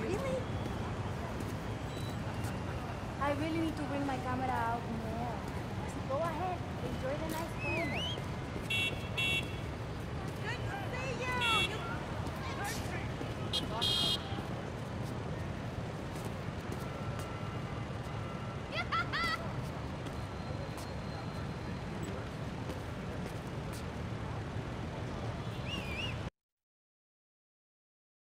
really? I really need to bring my camera out more.